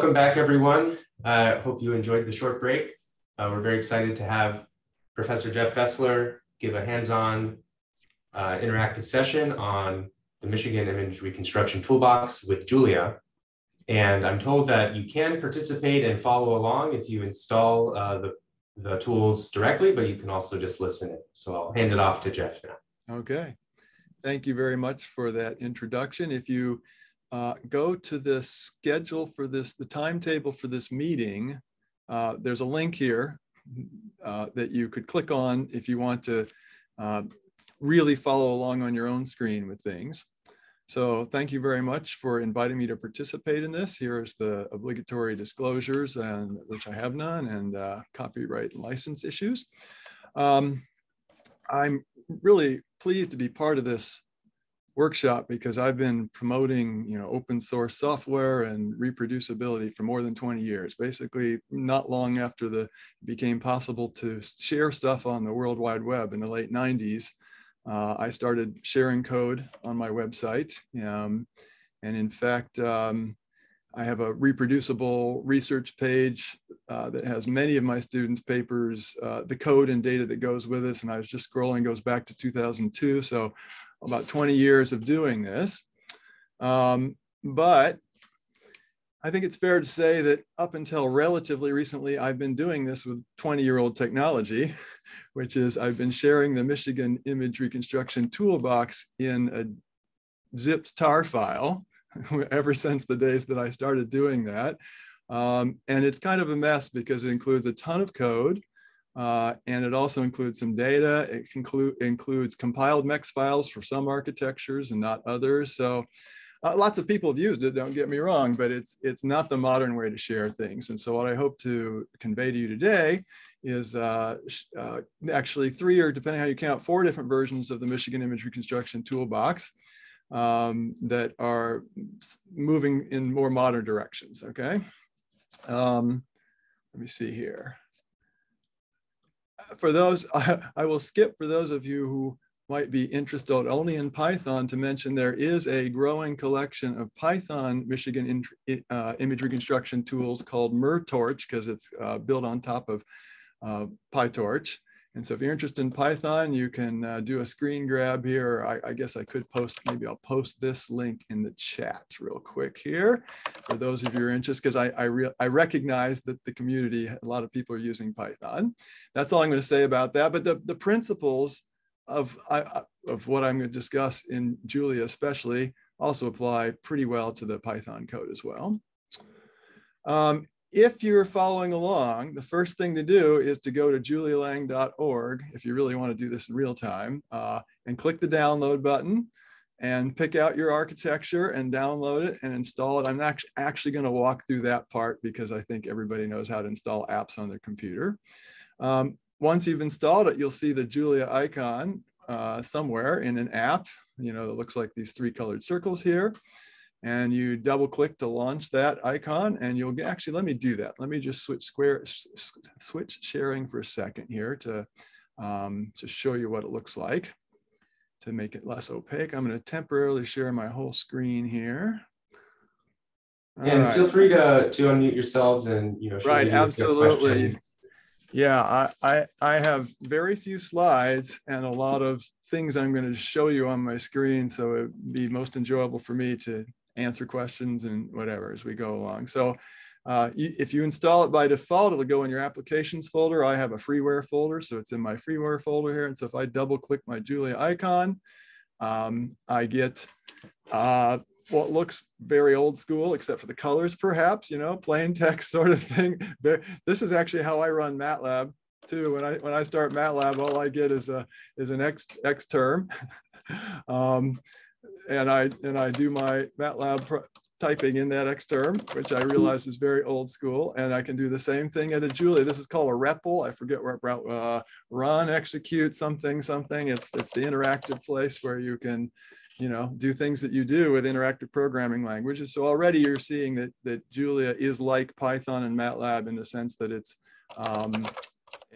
Welcome back, everyone. I uh, hope you enjoyed the short break. Uh, we're very excited to have Professor Jeff Fessler give a hands-on uh, interactive session on the Michigan Image Reconstruction Toolbox with Julia. And I'm told that you can participate and follow along if you install uh, the, the tools directly, but you can also just listen. So I'll hand it off to Jeff now. Okay. Thank you very much for that introduction. If you uh, go to the schedule for this, the timetable for this meeting, uh, there's a link here uh, that you could click on if you want to uh, really follow along on your own screen with things. So thank you very much for inviting me to participate in this. Here is the obligatory disclosures, and which I have none, and uh, copyright license issues. Um, I'm really pleased to be part of this workshop because I've been promoting, you know, open source software and reproducibility for more than 20 years. Basically, not long after the it became possible to share stuff on the World Wide Web in the late 90s, uh, I started sharing code on my website. Um, and in fact, um, I have a reproducible research page uh, that has many of my students' papers, uh, the code and data that goes with this. And I was just scrolling, goes back to 2002. So about 20 years of doing this. Um, but I think it's fair to say that up until relatively recently, I've been doing this with 20 year old technology, which is I've been sharing the Michigan Image Reconstruction Toolbox in a zipped tar file ever since the days that I started doing that. Um, and it's kind of a mess because it includes a ton of code. Uh, and it also includes some data. It include, includes compiled MEX files for some architectures and not others. So uh, lots of people have used it, don't get me wrong, but it's, it's not the modern way to share things. And so what I hope to convey to you today is uh, uh, actually three or depending how you count, four different versions of the Michigan Image Reconstruction Toolbox um, that are moving in more modern directions, okay? Um, let me see here for those, I, I, will skip for those of you who might be interested only in Python to mention there is a growing collection of Python Michigan in, uh, image reconstruction tools called MIRTorch because it's uh, built on top of uh, PyTorch. And so if you're interested in Python, you can uh, do a screen grab here. I, I, guess I could post, maybe I'll post this link in the chat real quick here for those of you who are interested, because I, I, I recognize that the community, a lot of people are using Python. That's all I'm going to say about that. But the, the principles of, I, of what I'm going to discuss in Julia especially also apply pretty well to the Python code as well. Um, if you're following along, the first thing to do is to go to julialang.org if you really want to do this in real time uh, and click the download button and pick out your architecture and download it and install it. I'm actually, going to walk through that part because I think everybody knows how to install apps on their computer. Um, once you've installed it, you'll see the Julia icon uh, somewhere in an app. You know, it looks like these three colored circles here and you double click to launch that icon and you'll get, actually, let me do that. Let me just switch square, switch sharing for a second here to um, just show you what it looks like to make it less opaque. I'm going to temporarily share my whole screen here. and right. feel free to, to unmute yourselves and, you know, right, absolutely. Yeah, I, I, I have very few slides and a lot of things I'm going to show you on my screen. So it'd be most enjoyable for me to answer questions and whatever as we go along. So uh, if you install it by default, it'll go in your applications folder. I have a freeware folder, so it's in my freeware folder here. And so if I double click my Julia icon, um, I get uh, what looks very old school, except for the colors, perhaps, you know, plain text sort of thing. This is actually how I run MATLAB too. When I when I start MATLAB, all I get is a is an X X term. um, and I and I do my MATLAB typing in that X term, which I realize is very old school. And I can do the same thing at a Julia. This is called a REPL. I forget where uh, run, execute, something, something. It's it's the interactive place where you can, you know, do things that you do with interactive programming languages. So already you're seeing that that Julia is like Python and MATLAB in the sense that it's um,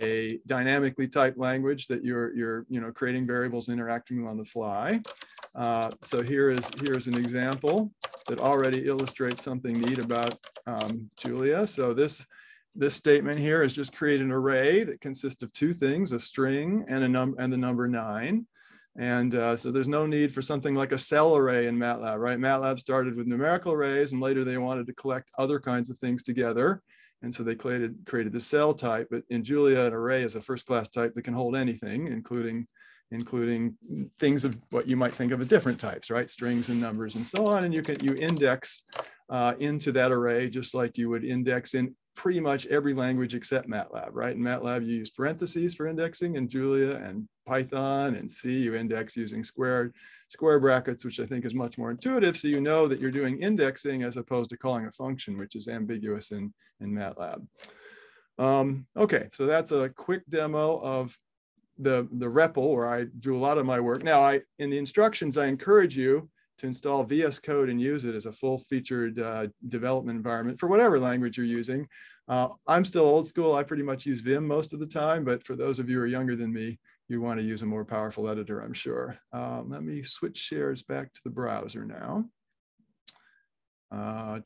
a dynamically typed language that you're you're you know creating variables interacting on the fly Uh, so here is here's an example that already illustrates something neat about um, Julia. So this this statement here is just create an array that consists of two things, a string and a number and the number nine. And uh, so there's no need for something like a cell array in MATLAB, right? MATLAB started with numerical arrays and later they wanted to collect other kinds of things together. And so they created, created the cell type, but in Julia, an array is a first class type that can hold anything, including, including things of what you might think of as different types, right? Strings and numbers and so on. And you can, you index uh, into that array, just like you would index in pretty much every language except MATLAB, right? In MATLAB, you use parentheses for indexing, and Julia and Python and C, you index using square, square brackets, which I think is much more intuitive. So you know that you're doing indexing as opposed to calling a function, which is ambiguous in, in MATLAB. Um, okay, so that's a quick demo of the, the REPL where I do a lot of my work. Now, I in the instructions, I encourage you to install VS Code and use it as a full featured uh, development environment for whatever language you're using. Uh, I'm still old school. I pretty much use Vim most of the time, but for those of you who are younger than me, you want to use a more powerful editor, I'm sure. Um, let me switch shares back to the browser now. Uh,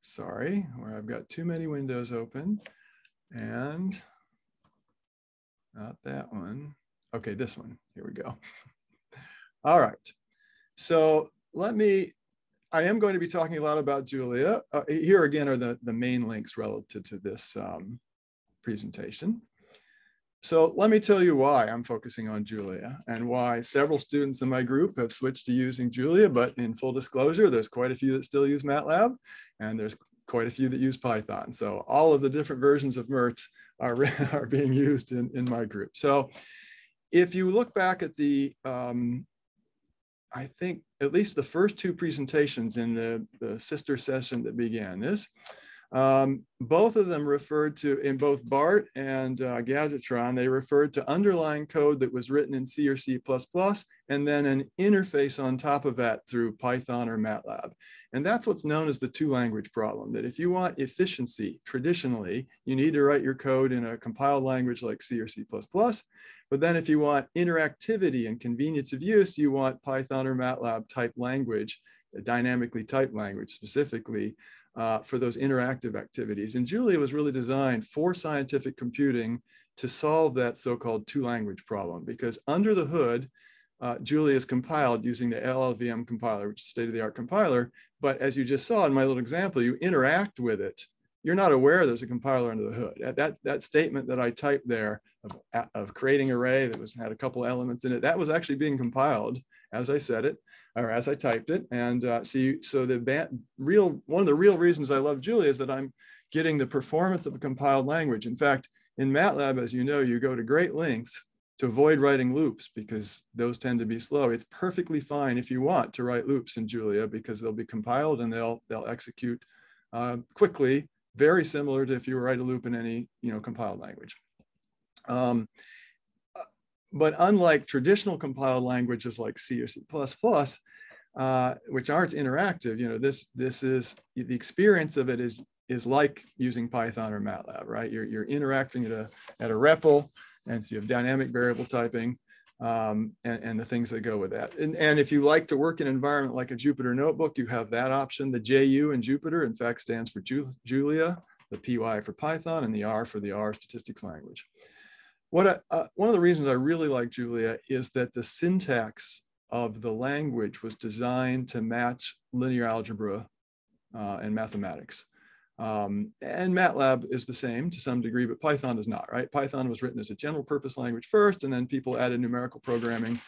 sorry, where I've got too many windows open and not that one. Okay, this one. Here we go. All right. So let me, I am going to be talking a lot about Julia. Uh, here again are the, the main links relative to this um, presentation. So let me tell you why I'm focusing on Julia and why several students in my group have switched to using Julia, but in full disclosure, there's quite a few that still use MATLAB and there's quite a few that use Python. So all of the different versions of MIRT are, are being used in, in my group. So if you look back at the um, I think at least the first two presentations in the, the sister session that began this, um, both of them referred to, in both BART and uh, Gadgetron, they referred to underlying code that was written in C or C++, and then an interface on top of that through Python or MATLAB. And that's what's known as the two language problem, that if you want efficiency, traditionally, you need to write your code in a compiled language like C or C++, but then if you want interactivity and convenience of use, you want Python or MATLAB type language, a dynamically typed language specifically uh, for those interactive activities. And Julia was really designed for scientific computing to solve that so-called two language problem because under the hood, uh, Julia is compiled using the LLVM compiler, which is state-of-the-art compiler. But as you just saw in my little example, you interact with it you're not aware there's a compiler under the hood. That, that statement that I typed there of, of creating array that was had a couple elements in it, that was actually being compiled as I said it or as I typed it. And uh, so, so the real one of the real reasons I love Julia is that I'm getting the performance of a compiled language. In fact, in MATLAB, as you know, you go to great lengths to avoid writing loops because those tend to be slow. It's perfectly fine if you want to write loops in Julia because they'll be compiled and they'll they'll execute uh, quickly very similar to if you write a loop in any you know compiled language. Um, but unlike traditional compiled languages like C or C++, uh, which aren't interactive, you know, this this is the experience of it is is like using Python or MATLAB, right? You're you're interacting at a at a REPL, and so you have dynamic variable typing um, and, and, the things that go with that. And, and if you like to work in an environment like a Jupyter notebook, you have that option. The JU in Jupyter, in fact, stands for Ju Julia, the PY for Python, and the R for the R statistics language. What I, uh, one of the reasons I really like Julia is that the syntax of the language was designed to match linear algebra uh, and mathematics. Um, and MATLAB is the same to some degree, but Python is not, right? Python was written as a general purpose language first, and then people added numerical programming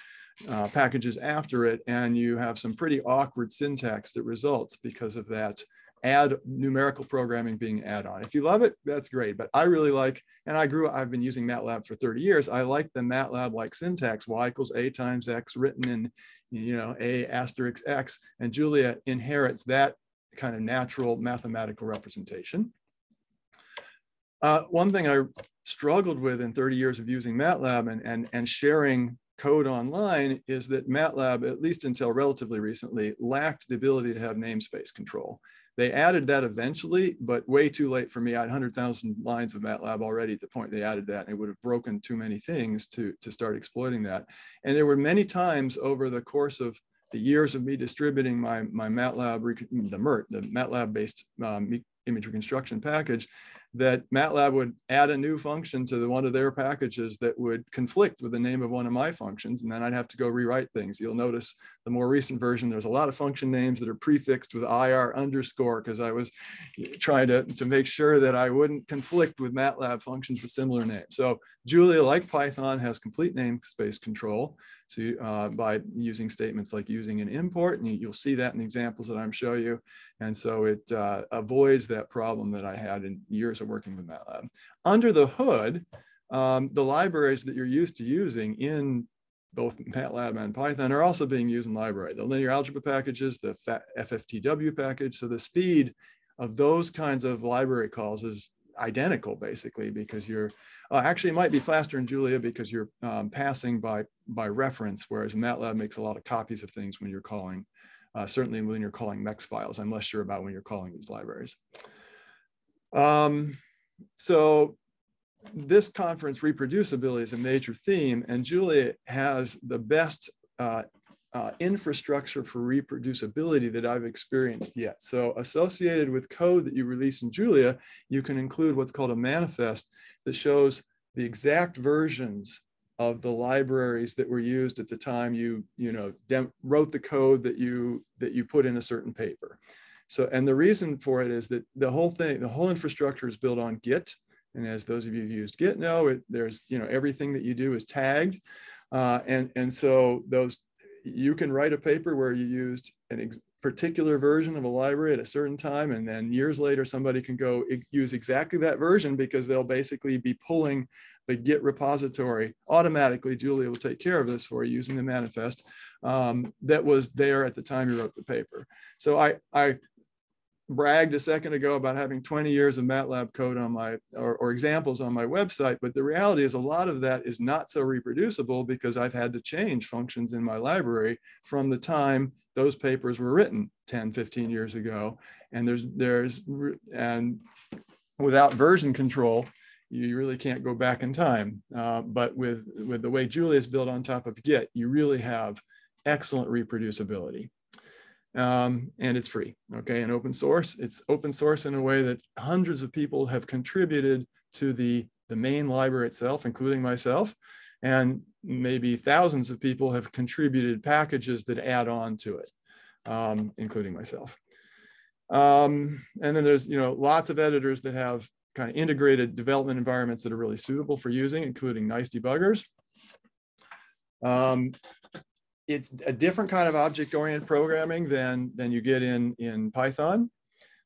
uh, packages after it, and you have some pretty awkward syntax that results because of that add numerical programming being add on. If you love it, that's great. But I really like, and I grew, I've been using MATLAB for 30 years. I like the MATLAB like syntax, y equals a times x written in, you know, a asterisk x, and Julia inherits that kind of natural mathematical representation. Uh, one thing I struggled with in 30 years of using MATLAB and, and, and sharing code online is that MATLAB, at least until relatively recently, lacked the ability to have namespace control. They added that eventually, but way too late for me. I had 100,000 lines of MATLAB already at the point they added that, and it would have broken too many things to, to start exploiting that. And there were many times over the course of the years of me distributing my, my MATLAB, the MIRT, the MATLAB-based um, image reconstruction package, that MATLAB would add a new function to the, one of their packages that would conflict with the name of one of my functions, and then I'd have to go rewrite things. You'll notice the more recent version, there's a lot of function names that are prefixed with IR underscore because I was trying to, to make sure that I wouldn't conflict with MATLAB functions of similar names. So Julia, like Python, has complete namespace control. So uh, by using statements like using an import, and you'll see that in the examples that I'm show you. And so it uh, avoids that problem that I had in years of working with MATLAB. Under the hood, um, the libraries that you're used to using in both MATLAB and Python are also being used in library. The linear algebra packages, the FFTW package. So the speed of those kinds of library calls is identical basically because you're uh, actually it might be faster in Julia because you're um, passing by by reference, whereas MATLAB makes a lot of copies of things when you're calling, uh, certainly when you're calling MEX files. I'm less sure about when you're calling these libraries. Um, so this conference reproducibility is a major theme and Julia has the best uh, uh, infrastructure for reproducibility that I've experienced yet. So associated with code that you release in Julia, you can include what's called a manifest that shows the exact versions of the libraries that were used at the time you you know wrote the code that you that you put in a certain paper so and the reason for it is that the whole thing the whole infrastructure is built on git and as those of you who used git know it there's you know everything that you do is tagged. Uh, and and so those you can write a paper where you used an particular version of a library at a certain time and then years later somebody can go use exactly that version because they'll basically be pulling the git repository automatically. Julia will take care of this for you using the manifest um, that was there at the time you wrote the paper. So i i bragged a second ago about having 20 years of MATLAB code on my or, or, examples on my website, but the reality is a lot of that is not so reproducible because I've had to change functions in my library from the time those papers were written 10, 15 years ago. And there's there's and without version control, you really can't go back in time. Uh, but with with the way Julia is built on top of Git, you really have excellent reproducibility um, and it's free, okay, and open source. It's open source in a way that hundreds of people have contributed to the, the main library itself, including myself, and maybe thousands of people have contributed packages that add on to it, um, including myself. Um, and then there's, you know, lots of editors that have kind of integrated development environments that are really suitable for using, including nice debuggers. Um, it's a different kind of object-oriented programming than, than you get in, in Python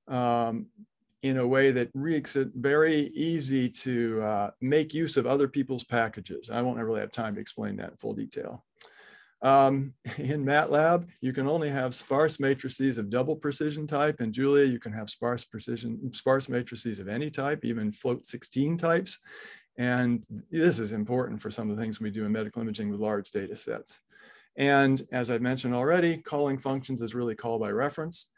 um, in a way that makes it very easy to uh, make use of other people's packages. I won't really have time to explain that in full detail. Um, in MATLAB, you can only have sparse matrices of double precision type. In Julia, you can have sparse precision, sparse matrices of any type, even float 16 types. And this is important for some of the things we do in medical imaging with large data sets. And as I've mentioned already, calling functions is really call by reference.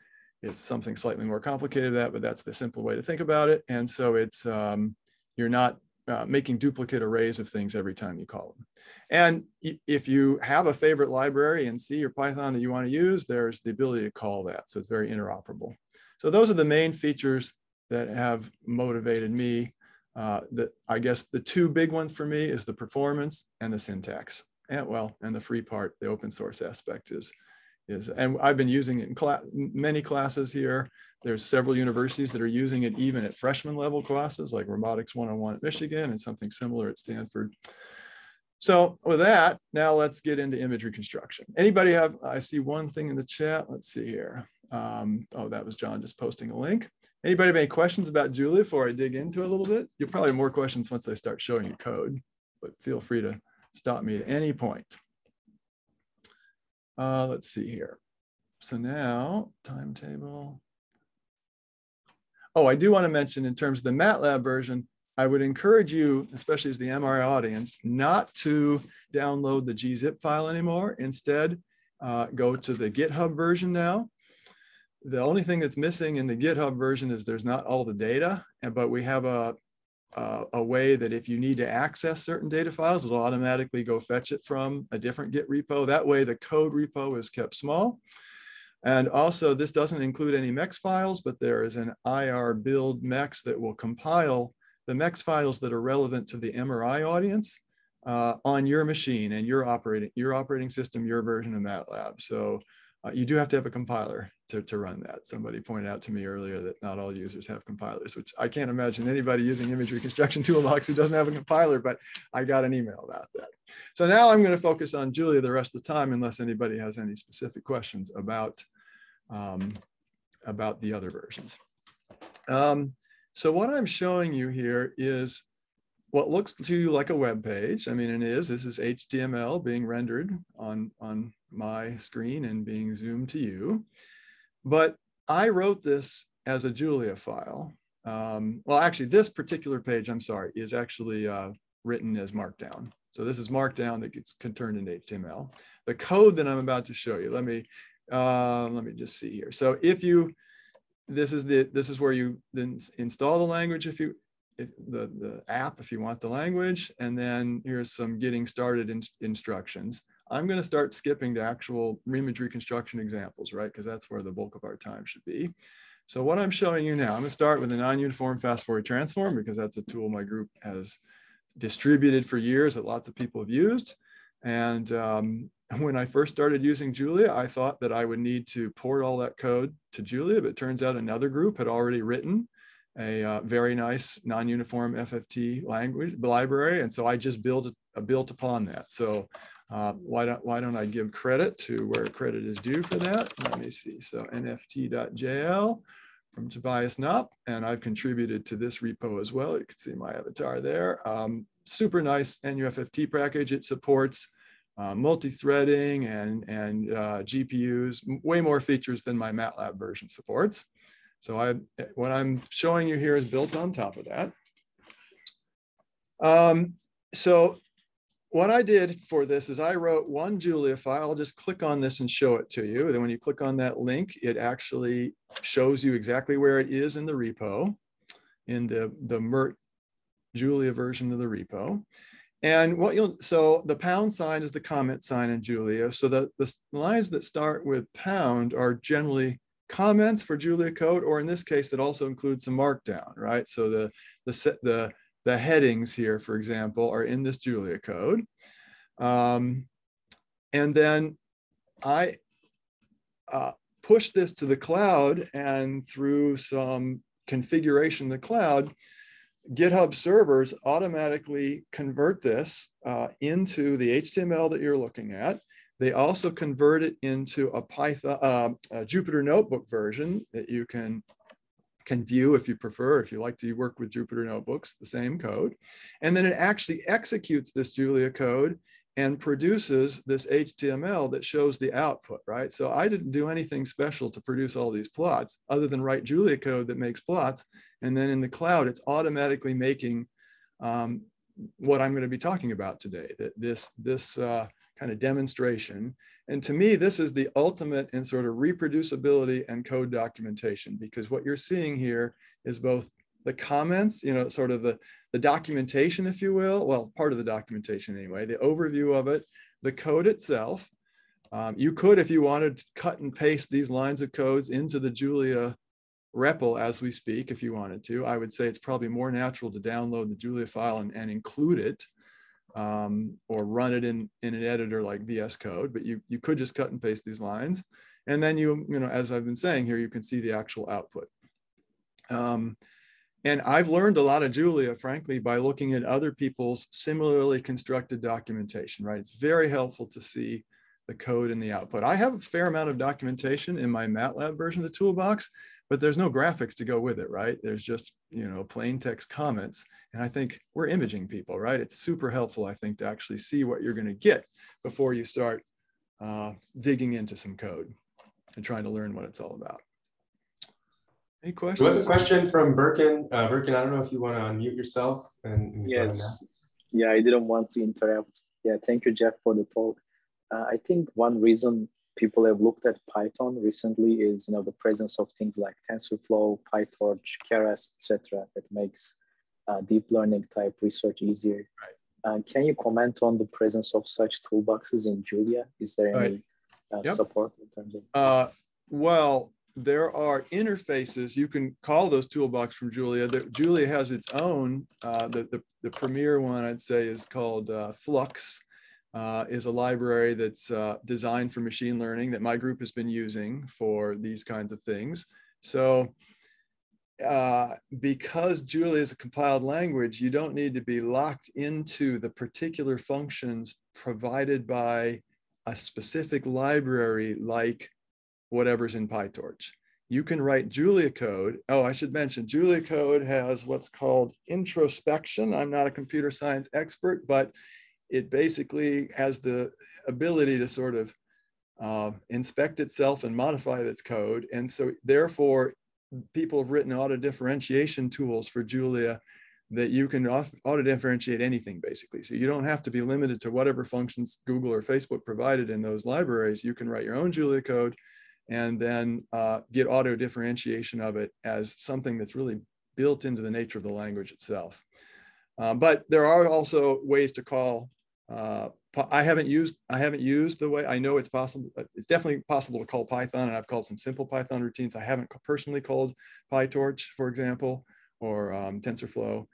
It's something slightly more complicated than that, but that's the simple way to think about it. And so it's, um, you're not uh, making duplicate arrays of things every time you call them. And if you have a favorite library in C or Python that you want to use, there's the ability to call that. So it's very interoperable. So those are the main features that have motivated me. Uh, that I guess the two big ones for me is the performance and the syntax and well, and the free part, the open source aspect is, is and I've been using it in cl many classes here. There's several universities that are using it even at freshman level classes like Robotics 101 at Michigan and something similar at Stanford. So with that, now let's get into image reconstruction. Anybody have, I see one thing in the chat. Let's see here. Um, oh, that was John just posting a link. Anybody have any questions about Julia before I dig into it a little bit? You'll probably have more questions once I start showing you code, but feel free to stop me at any point. Uh, let's see here. So now timetable. Oh, I do want to mention in terms of the MATLAB version, I would encourage you, especially as the MRI audience, not to download the gzip file anymore. Instead, uh, go to the GitHub version now. the only thing that's missing in the GitHub version is there's not all the data, but we have a, a, a, way that if you need to access certain data files, it'll automatically go fetch it from a different Git repo. That way the code repo is kept small. And also this doesn't include any MEX files, but there is an IR build MEX that will compile the MEX files that are relevant to the MRI audience uh, on your machine and your operating, your operating system, your version of MATLAB. So uh, you do have to have a compiler to, to run that. Somebody pointed out to me earlier that not all users have compilers, which I can't imagine anybody using image reconstruction toolbox who doesn't have a compiler, but I got an email about that. So now I'm going to focus on Julia the rest of the time, unless anybody has any specific questions about, um, about the other versions. Um, so what I'm showing you here is what looks to you like a web page. I mean, it is. This is HTML being rendered on, on my screen and being zoomed to you. But I wrote this as a Julia file. Um, well, actually, this particular page, I'm sorry, is actually uh, written as Markdown. So this is Markdown that gets turned into HTML. The code that I'm about to show you, let me uh, let me just see here. So if you, this is the this is where you then install the language if you the the app if you want the language, and then here's some getting started in, instructions. I'm going to start skipping to actual image reconstruction examples, right? Because that's where the bulk of our time should be. So what I'm showing you now, I'm going to start with a non-uniform fast Fourier transform because that's a tool my group has distributed for years that lots of people have used. And um, when I first started using Julia, I thought that I would need to port all that code to Julia, but it turns out another group had already written a uh, very nice non-uniform FFT language library. And so I just built, uh, built upon that. So uh, why, don't, why don't I give credit to where credit is due for that? Let me see. So NFFT.jl from Tobias Knopp, and I've contributed to this repo as well. You can see my avatar there. Um, super nice NUFFT package. It supports uh, multi-threading and, and uh, GPUs, way more features than my MATLAB version supports. So I, what I'm showing you here is built on top of that. Um, so what I did for this is I wrote one Julia file. I'll just click on this and show it to you. Then when you click on that link, it actually shows you exactly where it is in the repo, in the, the MIRT Julia version of the repo. And what you'll, so the pound sign is the comment sign in Julia. So the, the lines that start with pound are generally comments for Julia code, or in this case, that also includes some markdown, right? So the, the, the the headings here, for example, are in this Julia code. Um, and then I uh, push this to the cloud and through some configuration in the cloud, GitHub servers automatically convert this uh, into the HTML that you're looking at. They also convert it into a Python, uh, a Jupyter Notebook version that you can can view if you prefer, if you like to work with Jupyter Notebooks, the same code. And then it actually executes this Julia code and produces this HTML that shows the output, right? So I didn't do anything special to produce all these plots other than write Julia code that makes plots. And then in the cloud, it's automatically making um, what I'm going to be talking about today, that this, this uh, kind of demonstration. And to me, this is the ultimate in sort of reproducibility and code documentation, because what you're seeing here is both the comments, you know, sort of the, the documentation, if you will, well, part of the documentation anyway, the overview of it, the code itself. Um, you could, if you wanted to cut and paste these lines of codes into the Julia REPL as we speak, if you wanted to, I would say it's probably more natural to download the Julia file and, and include it um, or run it in, in an editor like VS Code, but you, you could just cut and paste these lines. And then you, you know, as I've been saying here, you can see the actual output. Um, and I've learned a lot of Julia, frankly, by looking at other people's similarly constructed documentation, right? It's very helpful to see the code and the output. I have a fair amount of documentation in my MATLAB version of the toolbox, but there's no graphics to go with it, right? There's just, you know, plain text comments. And I think we're imaging people, right? It's super helpful, I think, to actually see what you're going to get before you start uh, digging into some code and trying to learn what it's all about. Any questions? There was a question from Birkin. Uh, Birkin, I don't know if you want to unmute yourself. And, and yes. Yeah, I didn't want to interrupt. Yeah, thank you, Jeff, for the talk. Uh, I think one reason people have looked at Python recently is you know the presence of things like TensorFlow, PyTorch, Keras, etc. that makes uh, deep learning type research easier. Right. Uh, can you comment on the presence of such toolboxes in Julia? Is there any right. uh, yep. support in terms of? Uh, well, there are interfaces. You can call those toolbox from Julia. The, Julia has its own. Uh, the, the, the premier one I'd say is called uh, Flux. Uh, is a library that's designed for machine learning that my group has been using for these kinds of things. So uh, because Julia is a compiled language, you don't need to be locked into the particular functions provided by a specific library like whatever's in PyTorch. You can write Julia code. Oh, I should mention Julia code has what's called introspection. I'm not a computer science expert, but it basically has the ability to sort of uh, inspect itself and modify its code. And so therefore people have written auto differentiation tools for Julia that you can auto differentiate anything basically. So you don't have to be limited to whatever functions Google or Facebook provided in those libraries. You can write your own Julia code and then uh, get auto differentiation of it as something that's really built into the nature of the language itself. Um, but there are also ways to call uh, I haven't used I haven't used the way I know it's possible. It's definitely possible to call Python, and I've called some simple Python routines. I haven't personally called PyTorch, for example, or um, TensorFlow.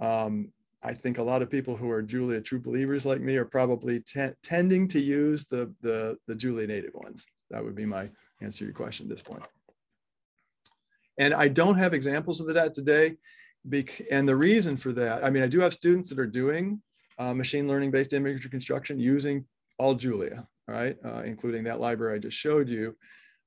Um, I think a lot of people who are Julia true believers like me are probably tending to use the, the the Julia native ones. That would be my answer to your question at this point. And I don't have examples of that today. And the reason for that, I mean, I do have students that are doing uh, machine learning based image reconstruction using all Julia, right? Uh, including that library I just showed you.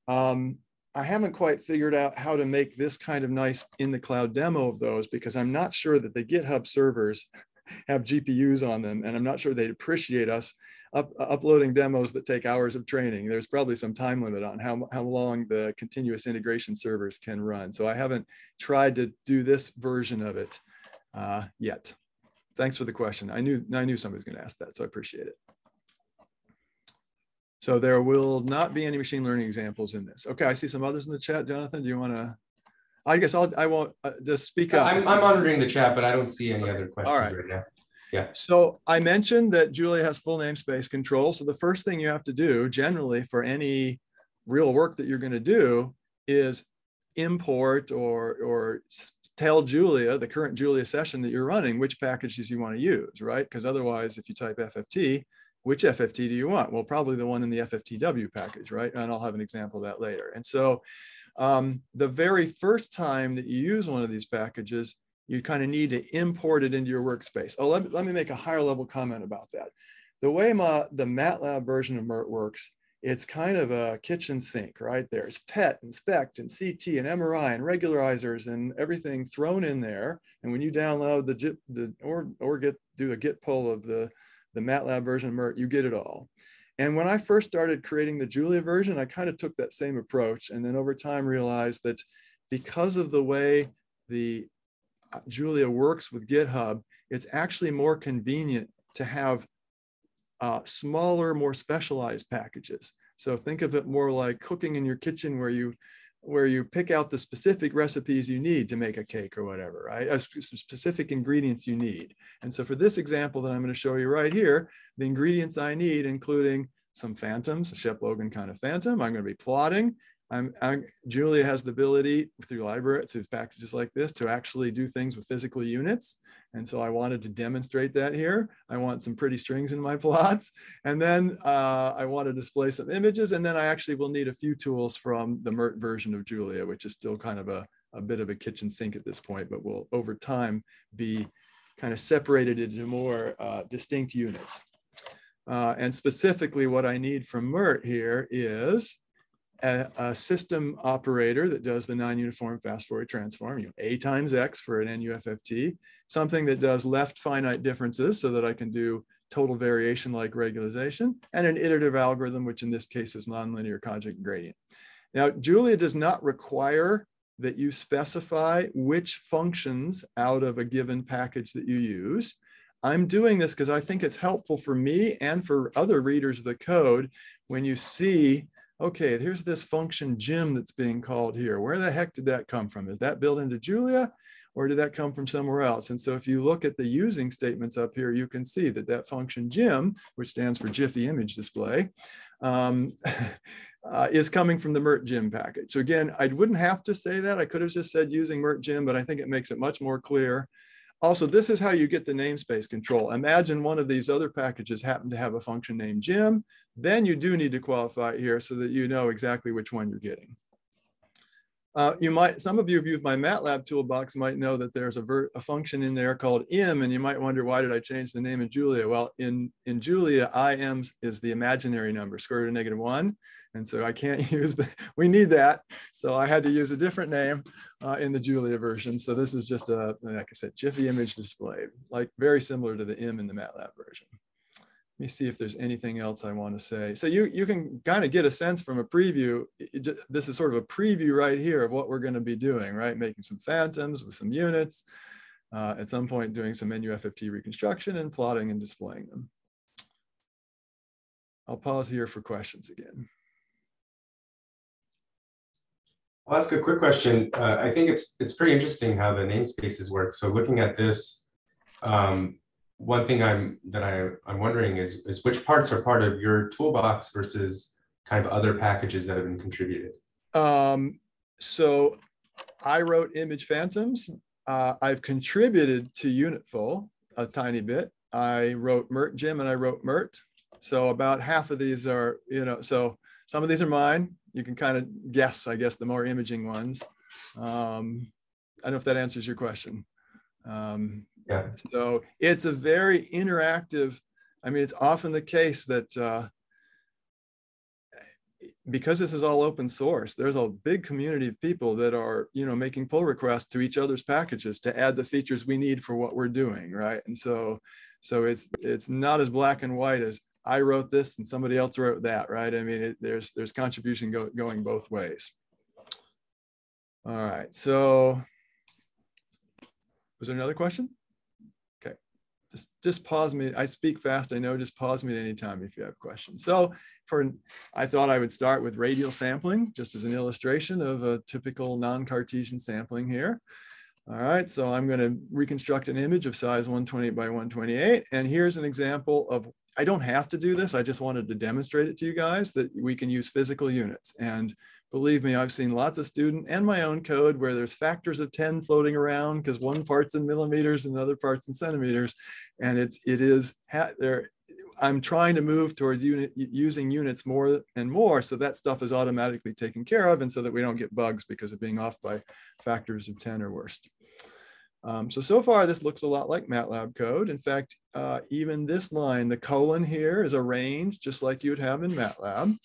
Um, I haven't quite figured out how to make this kind of nice in the cloud demo of those because I'm not sure that the GitHub servers have GPUs on them, and I'm not sure they'd appreciate us up, uploading demos that take hours of training. There's probably some time limit on how, how long the continuous integration servers can run. So I haven't tried to do this version of it uh, yet thanks for the question. I knew I knew somebody was going to ask that, so I appreciate it. So there will not be any machine learning examples in this. Okay, I see some others in the chat. Jonathan, do you want to? I guess I'll I won't uh, just speak up. I'm, I'm monitoring the chat, but I don't see any other questions right. right now. Yeah. So I mentioned that Julia has full namespace control. So the first thing you have to do generally for any real work that you're going to do is import or or tell Julia, the current Julia session that you're running, which packages you want to use, right? Because otherwise, if you type FFT, which FFT do you want? Well, probably the one in the FFTW package, right? And I'll have an example of that later. And so um, the very first time that you use one of these packages, you kind of need to import it into your workspace. Oh, let me, let me make a higher level comment about that. The way my, the MATLAB version of MIRT works it's kind of a kitchen sink, right? There's PET and SPECT and CT and MRI and regularizers and everything thrown in there. And when you download the, the or, or get do a git pull of the, the MATLAB version of MIRT, you get it all. And when I first started creating the Julia version, I kind of took that same approach. And then over time realized that because of the way the uh, Julia works with GitHub, it's actually more convenient to have uh, smaller, more specialized packages. So think of it more like cooking in your kitchen where you where you pick out the specific recipes you need to make a cake or whatever, right? Uh, specific ingredients you need. And so for this example that I'm going to show you right here, the ingredients I need, including some phantoms, a Shepp Logan kind of phantom. I'm going to be plotting. I'm, I'm, Julia has the ability through library, through packages like this to actually do things with physical units. And so I wanted to demonstrate that here. I want some pretty strings in my plots. And then uh, I want to display some images. And then I actually will need a few tools from the MIRT version of Julia, which is still kind of a, a bit of a kitchen sink at this point, but will over time be kind of separated into more uh, distinct units. Uh, and specifically what I need from MIRT here is a, a, system operator that does the non-uniform fast Fourier transform, you know, A times X for an NUFFT, something that does left finite differences so that I can do total variation like regularization, and an iterative algorithm, which in this case is nonlinear conjugate gradient. Now, Julia does not require that you specify which functions out of a given package that you use. I'm doing this because I think it's helpful for me and for other readers of the code when you see okay, here's this function jim that's being called here. Where the heck did that come from? Is that built into Julia or did that come from somewhere else? And so if you look at the using statements up here, you can see that that function jim, which stands for Jiffy image display, um, uh, is coming from the MIRTjim package. So again, I wouldn't have to say that. I could have just said using MIRTjim, but I think it makes it much more clear. Also, this is how you get the namespace control. Imagine one of these other packages happened to have a function named Jim, Then you do need to qualify here so that you know exactly which one you're getting. Uh, you might, some of you have used my MATLAB toolbox might know that there's a, a, function in there called im, and you might wonder why did I change the name in Julia? Well, in, in Julia, im is the imaginary number, square root of negative one. And so I can't use the, we need that. So I had to use a different name uh, in the Julia version. So this is just a, like I said, Jiffy image display, like very similar to the M in the MATLAB version Let me see if there's anything else I want to say. So you, you can kind of get a sense from a preview. This is sort of a preview right here of what we're going to be doing, right? Making some phantoms with some units. Uh, at some point doing some NUFFT reconstruction and plotting and displaying them. I'll pause here for questions again. I'll ask a quick question. Uh, I think it's it's pretty interesting how the namespaces work. So looking at this, um, one thing I'm that I, I'm wondering is is which parts are part of your toolbox versus kind of other packages that have been contributed. Um, so I wrote image phantoms. Uh, I've contributed to Unitful a tiny bit. I wrote MIRTjim and I wrote MIRT. So about half of these are, you know, so some of these are mine. You can kind of guess, I guess, the more imaging ones. Um, I don't know if that answers your question. Um, yeah. So it's a very interactive. I mean, it's often the case that uh, because this is all open source, there's a big community of people that are, you know, making pull requests to each other's packages to add the features we need for what we're doing, right? And so, so it's it's not as black and white as I wrote this and somebody else wrote that, right? I mean, it, there's there's contribution go, going both ways. All right, so was there another question? Okay, just just pause me. I speak fast. I know. Just pause me at any time if you have questions. So for I thought I would start with radial sampling, just as an illustration of a typical non-Cartesian sampling here. All right, so I'm going to reconstruct an image of size 128 by 128. And here's an example of, I don't have to do this. I just wanted to demonstrate it to you guys that we can use physical units. And believe me, I've seen lots of student and my own code where there's factors of 10 floating around because one part's in millimeters and other parts in centimeters. And it, it is there. I'm trying to move towards unit, using units more and more. So that stuff is automatically taken care of. And so that we don't get bugs because of being off by factors of 10 or worse. Um, so, so far, this looks a lot like MATLAB code. In fact, uh, even this line, the colon here is a range, just like you would have in MATLAB.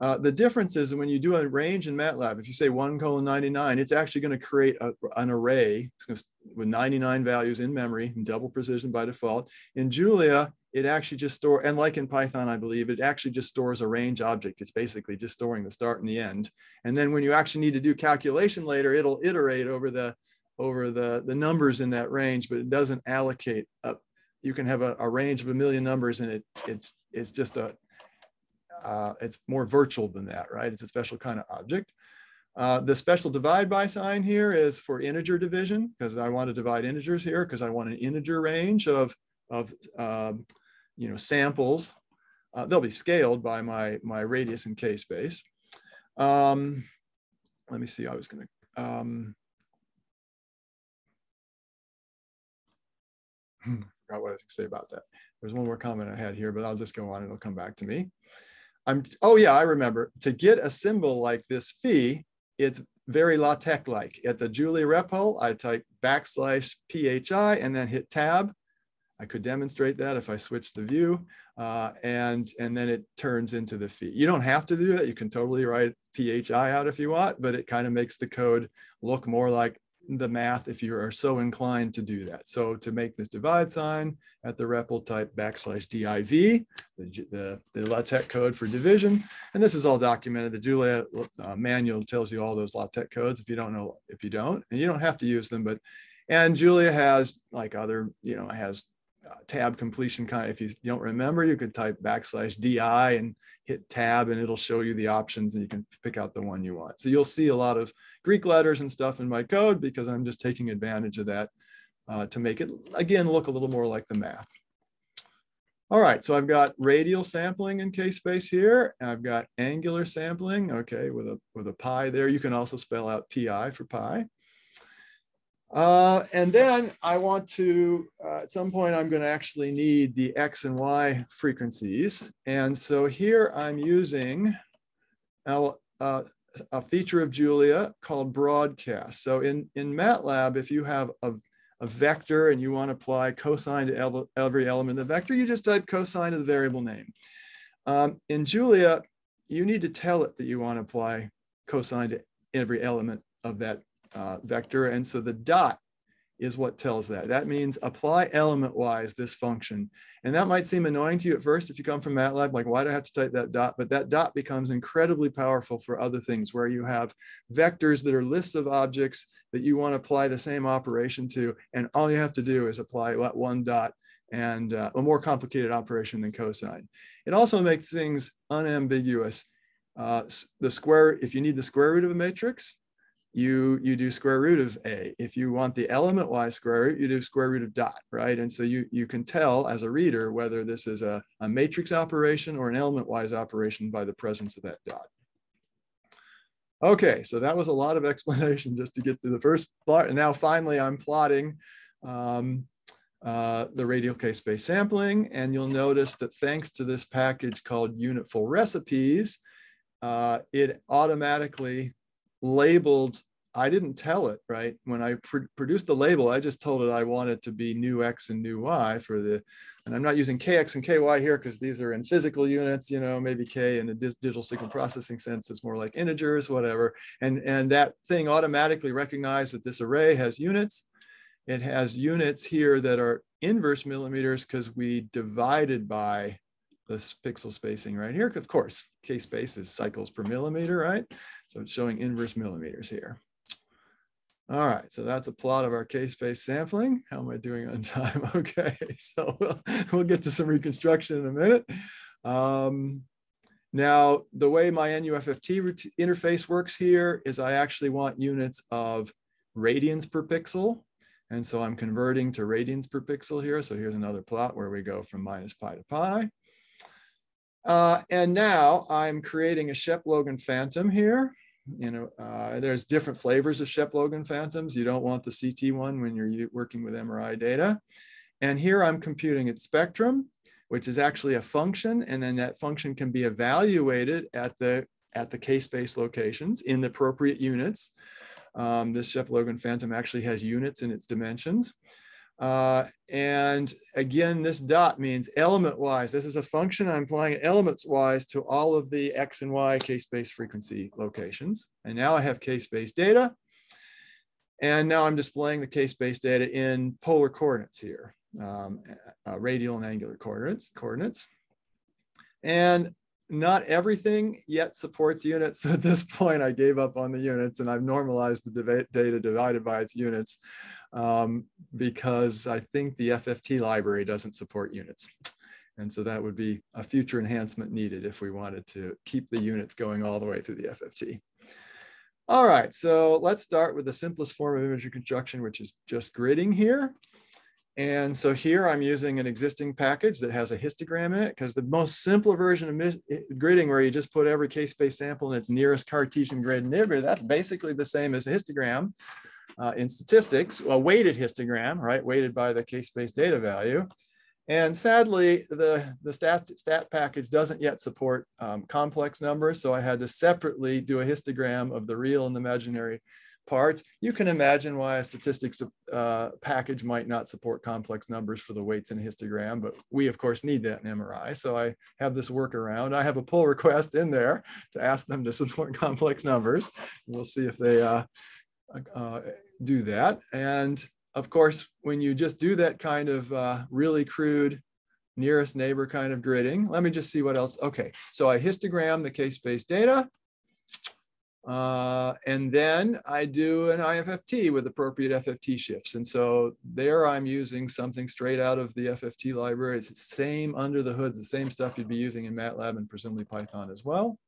Uh, the difference is when you do a range in MATLAB, if you say 1 colon 99, it's actually going to create a, an array with 99 values in memory double precision by default. In Julia, it actually just store and like in Python, I believe, it actually just stores a range object. It's basically just storing the start and the end. And then when you actually need to do calculation later, it'll iterate over the over the, the numbers in that range, but it doesn't allocate up. You can have a, a range of a million numbers and it it's it's just a uh, it's more virtual than that, right? It's a special kind of object. Uh, the special divide by sign here is for integer division because I want to divide integers here because I want an integer range of, of um, you know, samples. Uh, they'll be scaled by my, my radius and k space. Um, let me see, I was going to, um, hmm, forgot what I was going to say about that. There's one more comment I had here, but I'll just go on. It'll come back to me. I'm, oh yeah, I remember. To get a symbol like this phi, it's very LaTeX-like. At the Julia REPL, I type backslash PHI and then hit tab. I could demonstrate that if I switch the view uh, and, and then it turns into the phi. You don't have to do that. You can totally write PHI out if you want, but it kind of makes the code look more like the math if you are so inclined to do that. So to make this divide sign at the REPL type backslash div, the, the, the LaTeX code for division. And this is all documented. The Julia uh, manual tells you all those LaTeX codes if you don't know, if you don't, and you don't have to use them, but, and Julia has like other, you know, has tab completion kind. Of, if you don't remember, you could type backslash DI and hit tab and it'll show you the options and you can pick out the one you want. So you'll see a lot of Greek letters and stuff in my code because I'm just taking advantage of that uh, to make it, again, look a little more like the math. All right, so I've got radial sampling in K-space here. I've got angular sampling, okay, with a, with a pi there. You can also spell out pi for pi. Uh, and then I want to, uh, at some point, I'm going to actually need the X and Y frequencies. And so here I'm using uh, a feature of Julia called broadcast. So in, in MATLAB, if you have a, a vector and you want to apply cosine to every element of the vector, you just type cosine of the variable name. Um, in Julia, you need to tell it that you want to apply cosine to every element of that uh, vector. And so the dot is what tells that. That means apply element-wise this function. And that might seem annoying to you at first if you come from MATLAB, like why do I have to type that dot? But that dot becomes incredibly powerful for other things where you have vectors that are lists of objects that you want to apply the same operation to. And all you have to do is apply that one dot and uh, a more complicated operation than cosine. It also makes things unambiguous. Uh, the square, if you need the square root of a matrix, you you do square root of a. If you want the element y square root, you do square root of dot, right? And so you you can tell as a reader whether this is a, a matrix operation or an element wise operation by the presence of that dot. Okay, so that was a lot of explanation just to get to the first part. And now finally I'm plotting um, uh, the radial k-space sampling. And you'll notice that thanks to this package called Unitful Recipes, uh, it automatically labeled I didn't tell it, right? When I pr produced the label, I just told it I wanted to be new X and new Y for the, and I'm not using KX and KY here because these are in physical units, you know, maybe K in a digital signal processing sense, it's more like integers, whatever. And, and that thing automatically recognized that this array has units. It has units here that are inverse millimeters because we divided by this pixel spacing right here. Of course, K space is cycles per millimeter, right? So it's showing inverse millimeters here. All right, so that's a plot of our K-space sampling. How am I doing on time? Okay, so we'll, we'll get to some reconstruction in a minute. Um, now, the way my NUFFT interface works here is I actually want units of radians per pixel. And so I'm converting to radians per pixel here. So here's another plot where we go from minus pi to pi. Uh, and now I'm creating a Shepp-Logan phantom here. You know, uh, there's different flavors of Shepp-Logan phantoms. You don't want the CT one when you're working with MRI data. And here I'm computing its spectrum, which is actually a function. And then that function can be evaluated at the, at the K-space locations in the appropriate units. Um, this Shepp-Logan phantom actually has units in its dimensions. Uh, and again, this dot means element wise. This is a function I'm applying elements wise to all of the X and Y K-space frequency locations. And now I have K-space data. And now I'm displaying the K-space data in polar coordinates here, um, uh, radial and angular coordinates. coordinates. And not everything yet supports units. So at this point, I gave up on the units and I've normalized the data divided by its units um, because I think the FFT library doesn't support units. And so that would be a future enhancement needed if we wanted to keep the units going all the way through the FFT. All right, so let's start with the simplest form of image reconstruction, which is just gridding here. And so here I'm using an existing package that has a histogram in it because the most simple version of gridding where you just put every k-space sample in its nearest Cartesian grid neighbor, that's basically the same as a histogram uh, in statistics, a weighted histogram, right, weighted by the k-space data value. And sadly, the, the stat, stat package doesn't yet support um, complex numbers, so I had to separately do a histogram of the real and the imaginary parts. You can imagine why a statistics uh, package might not support complex numbers for the weights in a histogram, but we of course need that in MRI. So I have this workaround. I have a pull request in there to ask them to support complex numbers. We'll see if they uh, uh, do that. And of course, when you just do that kind of uh, really crude nearest neighbor kind of gridding, let me just see what else. Okay, so I histogram the k-space data. Uh, and then I do an IFFT with appropriate FFT shifts. And so there I'm using something straight out of the FFT library. It's the same under the hoods, the same stuff you'd be using in MATLAB and presumably Python as well.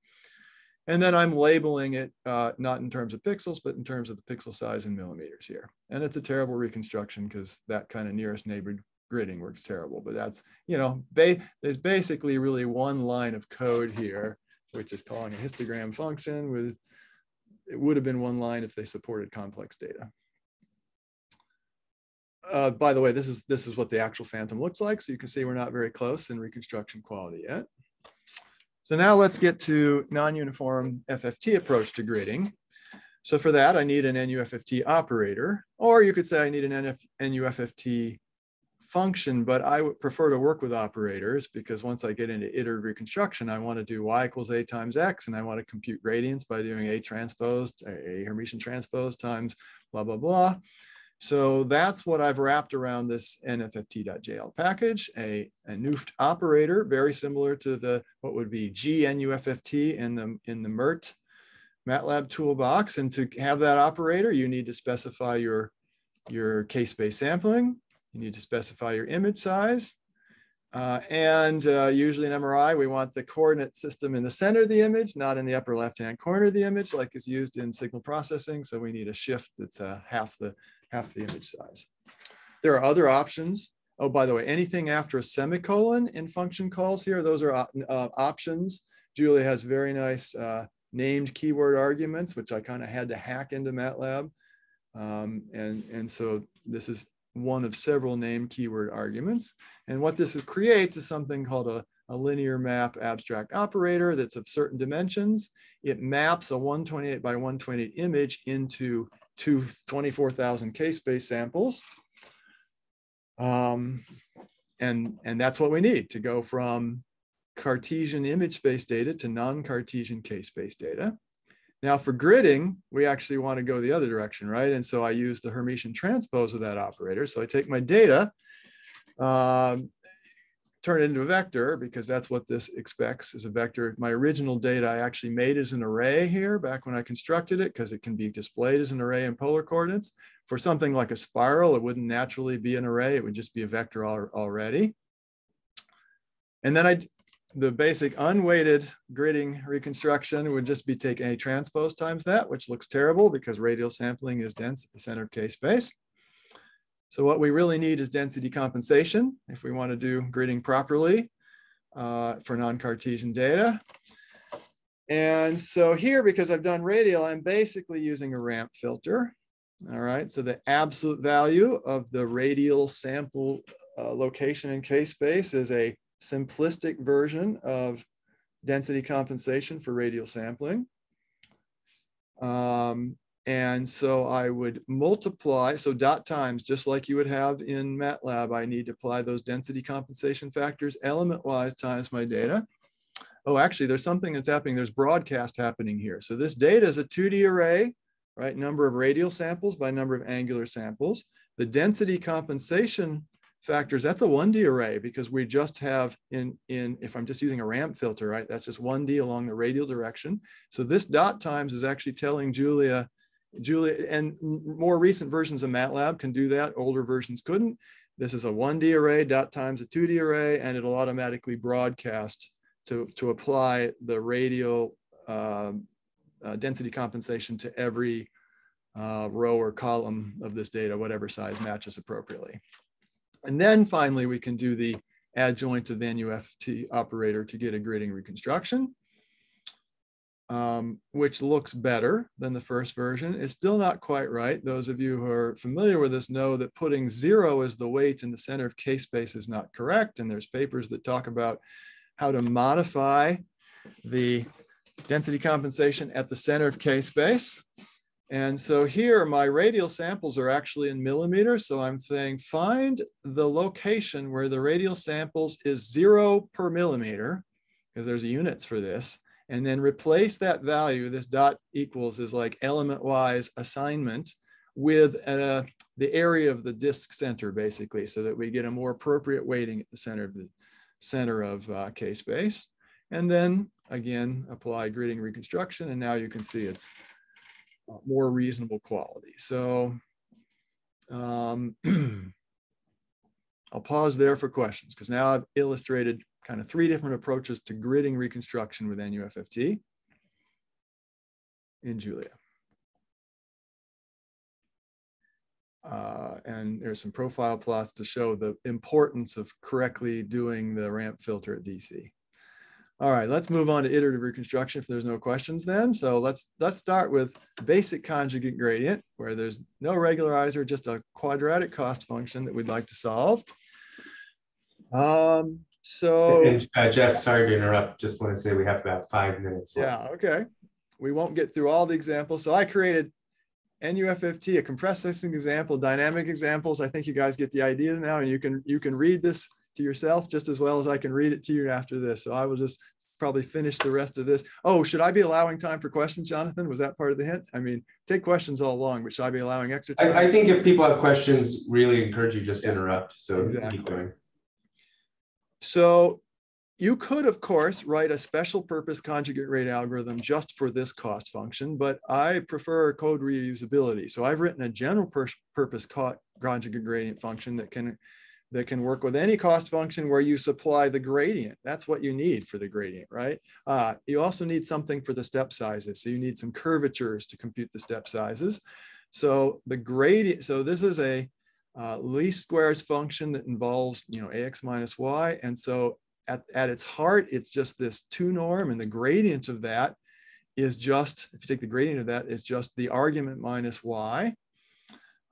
And then I'm labeling it uh, not in terms of pixels, but in terms of the pixel size in millimeters here. And it's a terrible reconstruction because that kind of nearest neighbor gridding works terrible. But that's, you know, ba there's basically really one line of code here, which is calling a histogram function with, it would have been one line if they supported complex data. Uh, by the way, this is this is what the actual phantom looks like. So you can see we're not very close in reconstruction quality yet. So now let's get to non-uniform FFT approach to gridding. So for that, I need an NUFFT operator, or you could say I need an NF, NUFFT function, but I would prefer to work with operators because once I get into iterative reconstruction, I want to do y equals a times x, and I want to compute gradients by doing a transpose, a Hermitian transpose times blah, blah, blah. So that's what I've wrapped around this NFFT.jl package, a, a NUFFT operator, very similar to the what would be GNUFFT in the, in the MIRT MATLAB toolbox. And to have that operator, you need to specify your, your k-space sampling. You need to specify your image size. Uh, and uh, usually in MRI, we want the coordinate system in the center of the image, not in the upper left-hand corner of the image, like is used in signal processing. So we need a shift that's uh, half the half the image size. There are other options. Oh, by the way, anything after a semicolon in function calls here, those are uh, options. Julia has very nice uh, named keyword arguments, which I kind of had to hack into MATLAB. Um, and, and so this is one of several named keyword arguments. And what this is, creates is something called a, a linear map abstract operator that's of certain dimensions. It maps a 128 by 128 image into to 24,000 k-space samples. Um, and, and that's what we need to go from Cartesian image space data to non-Cartesian k-space data. Now for gridding, we actually want to go the other direction, right? And so I use the Hermitian transpose of that operator. So I take my data, um, turn it into a vector because that's what this expects is a vector. My original data I actually made as an array here back when I constructed it because it can be displayed as an array in polar coordinates. For something like a spiral, it wouldn't naturally be an array. It would just be a vector al already. And then I, the basic unweighted gridding reconstruction would just be taking a transpose times that, which looks terrible because radial sampling is dense at the center of k-space. So what we really need is density compensation if we want to do gridding properly uh, for non-Cartesian data. And so here, because I've done radial, I'm basically using a ramp filter. All right, so the absolute value of the radial sample uh, location in k-space is a simplistic version of density compensation for radial sampling. Um, and so I would multiply, so dot times, just like you would have in MATLAB, I need to apply those density compensation factors element-wise times my data. Oh, actually, there's something that's happening. There's broadcast happening here. So this data is a 2D array, right? Number of radial samples by number of angular samples. The density compensation factors, that's a 1D array because we just have in, in, if I'm just using a ramp filter, right? That's just 1D along the radial direction. So this dot times is actually telling Julia Julia, and more recent versions of MATLAB can do that. Older versions couldn't. This is a 1D array dot times a 2D array, and it'll automatically broadcast to, to apply the radial uh, uh, density compensation to every uh, row or column of this data, whatever size matches appropriately. And then finally, we can do the adjoint of the NUFFT operator to get a gridding reconstruction um, which looks better than the first version. It's still not quite right. Those of you who are familiar with this know that putting zero as the weight in the center of k-space is not correct. And there's papers that talk about how to modify the density compensation at the center of k-space. And so here my radial samples are actually in millimeters. So I'm saying find the location where the radial samples is zero per millimeter, because there's units for this and then replace that value, this dot equals is like element wise assignment with uh, the area of the disk center basically, so that we get a more appropriate weighting at the center of the center of uh, k-space. And then again, apply gridding reconstruction, and now you can see it's more reasonable quality. So um, I'll pause there for questions because now I've illustrated kind of three different approaches to gridding reconstruction with NUFFT in Julia. Uh, and there's some profile plots to show the importance of correctly doing the ramp filter at DC. All right, let's move on to iterative reconstruction if there's no questions then. So let's let's start with basic conjugate gradient where there's no regularizer, just a quadratic cost function that we'd like to solve. Um, so and, uh, Jeff, sorry to interrupt. Just want to say we have about five minutes. Left. Yeah, okay. We won't get through all the examples. So I created NUFFT, a compressed system example, dynamic examples. I think you guys get the idea now, and you can you can read this to yourself just as well as I can read it to you after this. So I will just probably finish the rest of this. Oh, should I be allowing time for questions, Jonathan? Was that part of the hint? I mean, take questions all along, but should I be allowing extra time? I, I think if people have questions, really encourage you just interrupt. So exactly. keep going. So you could, of course, write a special purpose conjugate gradient algorithm just for this cost function, but I prefer code reusability. So I've written a general purpose conjugate gradient function that can that can work with any cost function where you supply the gradient. That's what you need for the gradient, right? Uh, you also need something for the step sizes. So you need some curvatures to compute the step sizes. So the gradient, so this is a uh, least squares function that involves, you know, ax minus y. And so at, at its heart, it's just this two norm and the gradient of that is just, if you take the gradient of that, is just the argument minus y.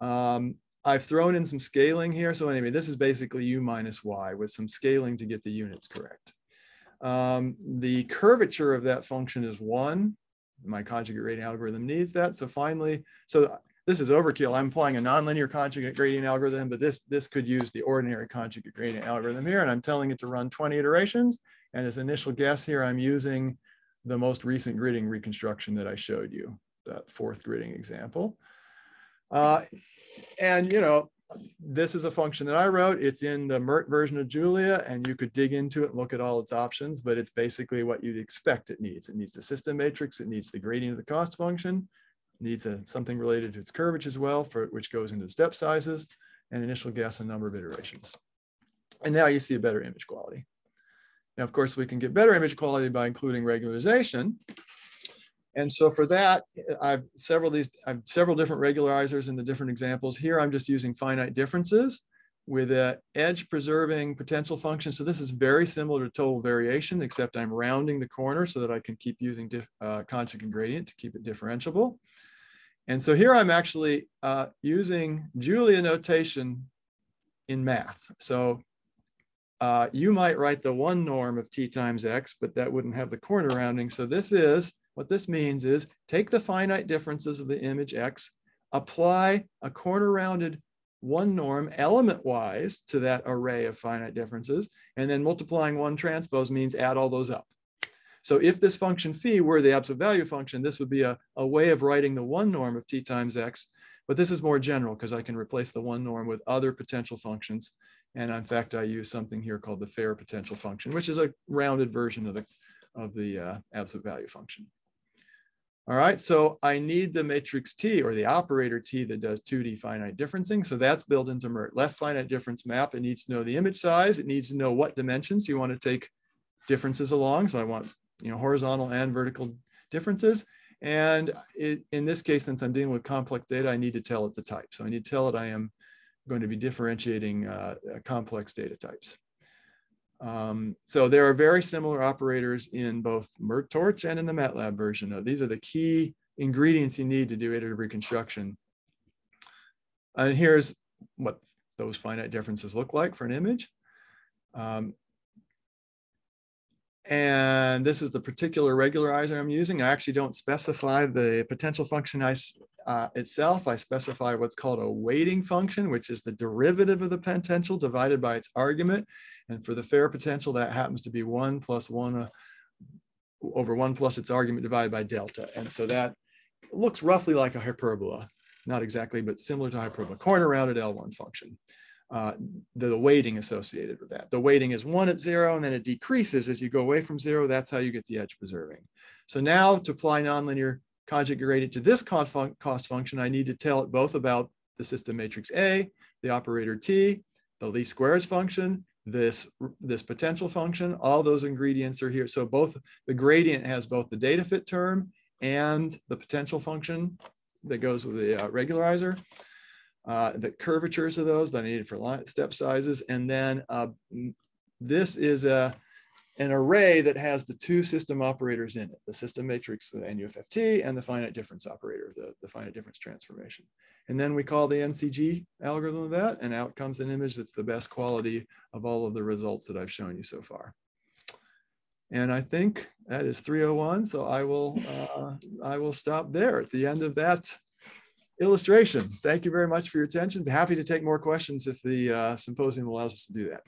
Um, I've thrown in some scaling here. So anyway, this is basically u minus y with some scaling to get the units correct. Um, the curvature of that function is one. My conjugate gradient algorithm needs that. So finally, so this is overkill. I'm applying a nonlinear conjugate gradient algorithm, but this, this could use the ordinary conjugate gradient algorithm here. And I'm telling it to run 20 iterations. And as initial guess here, I'm using the most recent gridding reconstruction that I showed you, that fourth gridding example. Uh, and you know, this is a function that I wrote. It's in the MIRT version of Julia, and you could dig into it and look at all its options, but it's basically what you'd expect it needs. It needs the system matrix, it needs the gradient of the cost function, needs a, something related to its curvature as well, for which goes into step sizes, and initial guess and number of iterations. And now you see a better image quality. Now, of course, we can get better image quality by including regularization, and so for that, I've several these, I've several different regularizers in the different examples. Here, I'm just using finite differences with a edge preserving potential function. So this is very similar to total variation, except I'm rounding the corner so that I can keep using uh, conjugate gradient to keep it differentiable. And so here I'm actually uh, using Julia notation in math. So uh, you might write the one norm of t times x, but that wouldn't have the corner rounding. So this is what this means is take the finite differences of the image X, apply a corner rounded one norm element wise to that array of finite differences, and then multiplying one transpose means add all those up. So if this function phi were the absolute value function, this would be a, a way of writing the one norm of t times x, but this is more general because I can replace the one norm with other potential functions. And in fact, I use something here called the fair potential function, which is a rounded version of the, of the uh, absolute value function. All right, so I need the matrix T or the operator T that does 2D finite differencing. So that's built into MIRT. Left finite difference map, it needs to know the image size. It needs to know what dimensions you want to take differences along. So I want you know horizontal and vertical differences. And it, in this case, since I'm dealing with complex data, I need to tell it the type. So I need to tell it I am going to be differentiating uh, complex data types. Um, so there are very similar operators in both MIRTorch and in the MATLAB version. these are the key ingredients you need to do iterative reconstruction. And here's what those finite differences look like for an image. Um, and this is the particular regularizer I'm using. I actually don't specify the potential function I, uh, itself. I specify what's called a weighting function, which is the derivative of the potential divided by its argument. And for the fair potential, that happens to be one plus one uh, over one plus its argument divided by delta. And so that looks roughly like a hyperbola, not exactly, but similar to hyperbola, corner rounded L1 function. Uh, the, weighting associated with that. The weighting is one at zero and then it decreases as you go away from zero. That's how you get the edge preserving. So now to apply nonlinear conjugate gradient to this cost, cost function, I need to tell it both about the system matrix A, the operator T, the least squares function, this, this potential function, all those ingredients are here. So both the gradient has both the data fit term and the potential function that goes with the uh, regularizer uh, the curvatures of those that I needed for line, step sizes. And then uh, this is a, an array that has the two system operators in it, the system matrix, the NUFFT, and the finite difference operator, the, the finite difference transformation. And then we call the NCG algorithm that, and out comes an image that's the best quality of all of the results that I've shown you so far. And I think that is 301, so I will, uh, I will stop there at the end of that illustration. Thank you very much for your attention. Happy to take more questions if the uh, symposium allows us to do that.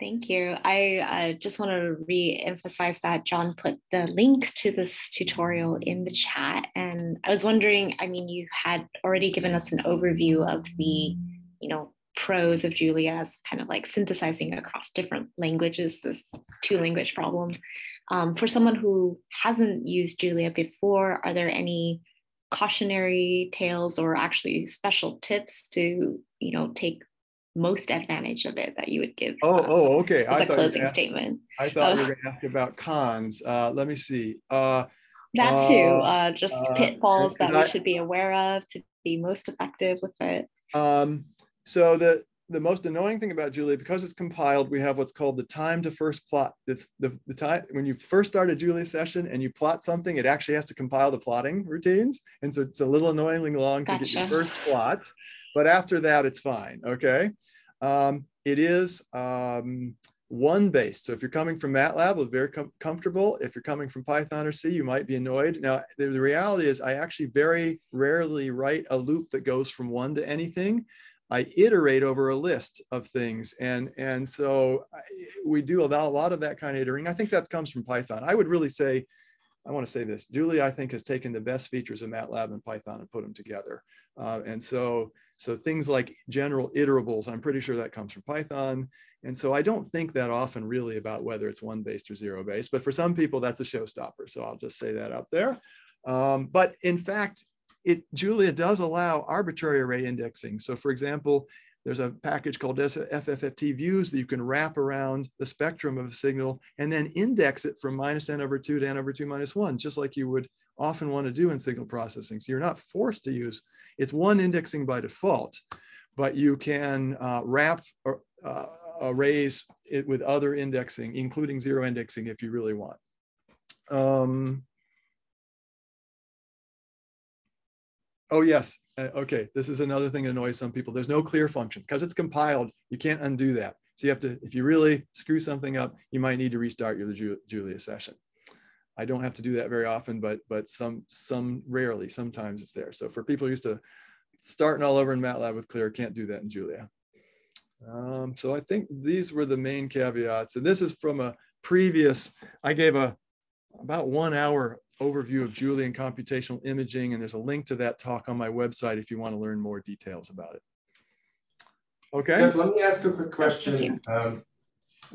Thank you. I uh, just want to re-emphasize that John put the link to this tutorial in the chat. And I was wondering, I mean, you had already given us an overview of the, you know, pros of Julia as kind of like synthesizing across different languages, this two language problem. Um, for someone who hasn't used Julia before, are there any cautionary tales or actually special tips to you know take most advantage of it that you would give oh oh okay. as I a closing statement. I thought we were going to ask about cons. Uh, let me see. Uh, that too. Uh, uh just uh, pitfalls that we I, should be aware of to be most effective with it. Um, so the the most annoying thing about Julia, because it's compiled, we have what's called the time to first plot. The, the, the, time when you first start a Julia session and you plot something, it actually has to compile the plotting routines. And so it's a little annoyingly long gotcha. to get your first plot. But after that, it's fine. Okay. Um, it is um, one based. So if you're coming from MATLAB, it's very com comfortable. If you're coming from Python or C, you might be annoyed. Now, the, the reality is I actually very rarely write a loop that goes from one to anything. I iterate over a list of things. And, and so I, we do a lot of that kind of iterating. I think that comes from Python. I would really say, I want to say this, Julia, I think has taken the best features of MATLAB and Python and put them together. Uh, and so, so things like general iterables, I'm pretty sure that comes from Python. And so I don't think that often really about whether it's one based or zero based, but for some people that's a showstopper. So I'll just say that up there. Um, but in fact, it Julia does allow arbitrary array indexing. So for example, there's a package called FFTViews that you can wrap around the spectrum of a signal and then index it from minus n over 2 to n over 2 minus 1, just like you would often want to do in signal processing. So you're not forced to use, it's one indexing by default, but you can uh, wrap or, uh, arrays it with other indexing, including zero indexing if you really want. Um, Oh, yes. Uh, okay. This is another thing that annoys some people. There's no clear function because it's compiled. You can't undo that. So you have to, if you really screw something up, you might need to restart your Julia session. I don't have to do that very often, but but some some rarely, sometimes it's there. So for people used to starting all over in MATLAB with clear, can't do that in Julia. Um, so I think these were the main caveats. And this is from a previous, I gave a about one hour overview of Julian computational imaging, and there's a link to that talk on my website if you want to learn more details about it. Okay. Jeff, let me ask a quick question, um,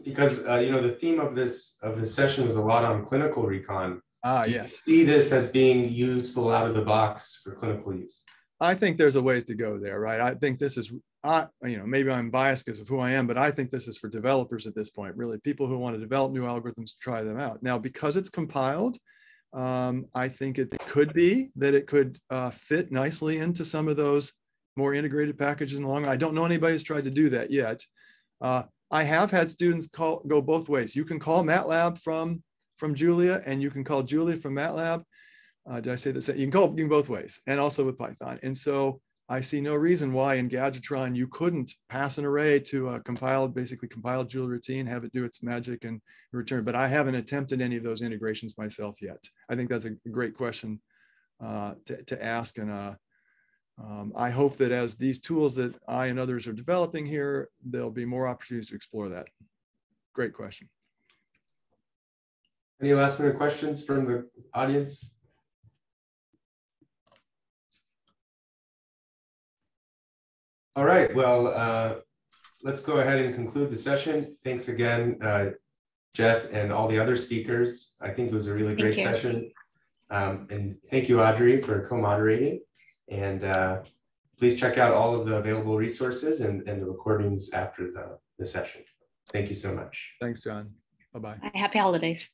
because uh, you know the theme of this of this session was a lot on clinical recon. Ah, yes. see this as being useful out of the box for clinical use? I think there's a ways to go there, right? I think this is, I, you know, maybe I'm biased because of who I am, but I think this is for developers at this point, really people who want to develop new algorithms to try them out. Now, because it's compiled, um, I think it could be that it could uh, fit nicely into some of those more integrated packages in the long run. I don't know anybody who's tried to do that yet. Uh, I have had students call go both ways. You can call MATLAB from from Julia, and you can call Julia from MATLab. Uh, did I say this? You can call you can both ways, and also with Python. And so I see no reason why in Gadgetron you couldn't pass an array to a compiled, basically compiled Julia routine, have it do its magic and return. But I haven't attempted any of those integrations myself yet. I think that's a great question uh, to, to ask. And uh, um, I hope that as these tools that I and others are developing here, there'll be more opportunities to explore that. Great question. Any last minute questions from the audience? All right. Well, uh, let's go ahead and conclude the session. Thanks again, uh, Jeff and all the other speakers. I think it was a really great session. Um, and thank you, Audrey, for co-moderating. And uh, please check out all of the available resources and, and the recordings after the, the session. Thank you so much. Thanks, John. Bye-bye. Happy holidays.